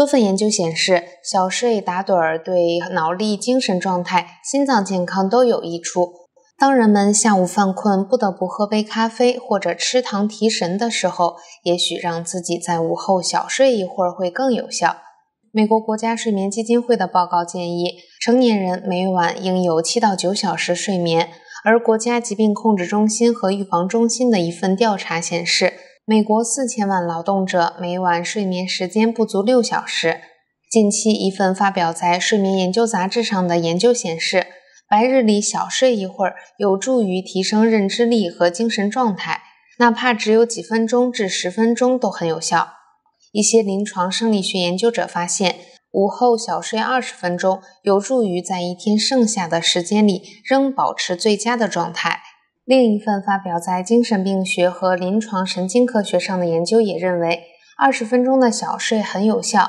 多份研究显示，小睡打盹儿对脑力、精神状态、心脏健康都有益处。当人们下午犯困，不得不喝杯咖啡或者吃糖提神的时候，也许让自己在午后小睡一会儿会更有效。美国国家睡眠基金会的报告建议，成年人每晚应有七到九小时睡眠，而国家疾病控制中心和预防中心的一份调查显示。美国四千万劳动者每晚睡眠时间不足六小时。近期一份发表在《睡眠研究》杂志上的研究显示，白日里小睡一会儿有助于提升认知力和精神状态，哪怕只有几分钟至十分钟都很有效。一些临床生理学研究者发现，午后小睡二十分钟有助于在一天剩下的时间里仍保持最佳的状态。另一份发表在《精神病学和临床神经科学》上的研究也认为，二十分钟的小睡很有效。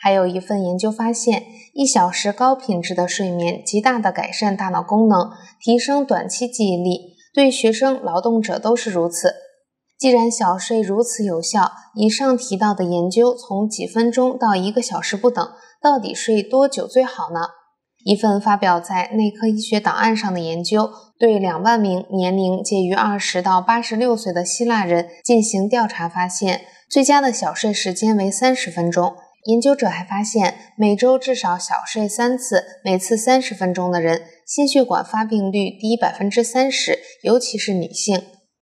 还有一份研究发现，一小时高品质的睡眠极大地改善大脑功能，提升短期记忆力，对学生、劳动者都是如此。既然小睡如此有效，以上提到的研究从几分钟到一个小时不等，到底睡多久最好呢？一份发表在《内科医学档案》上的研究，对两万名年龄介于二十到八十六岁的希腊人进行调查，发现最佳的小睡时间为三十分钟。研究者还发现，每周至少小睡三次，每次三十分钟的人，心血管发病率低百分之三十，尤其是女性。